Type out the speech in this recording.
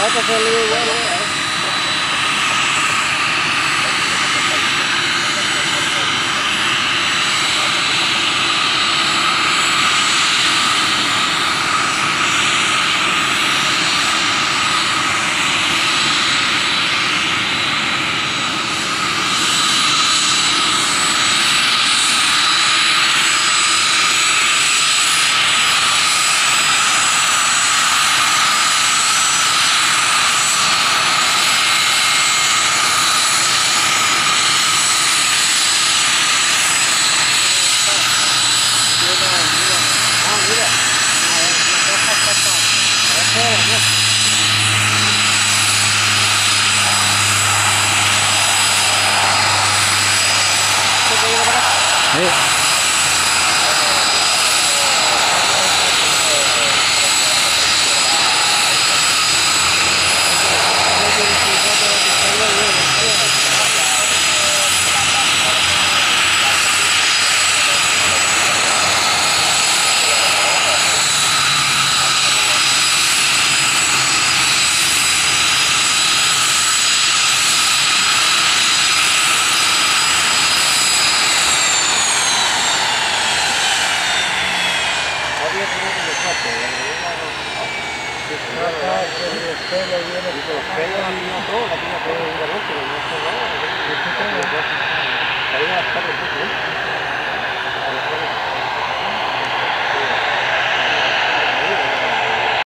Passa pelo... Hit. Sí.